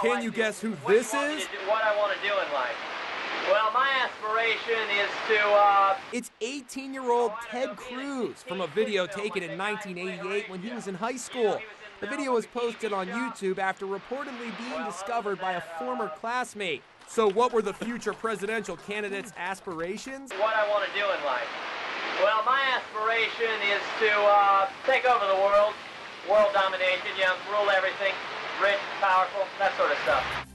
Can you guess who this is? What I want to do in life. Well, my aspiration is to, uh... It's 18-year-old Ted Cruz from a video taken in 1988 when he was in high school. The video was posted on YouTube after reportedly being discovered by a former classmate. So what were the future presidential candidates' aspirations? What I want to do in life. Well, my aspiration is to uh, take over the world, world domination, you know, rule everything, rich, powerful, that sort of stuff.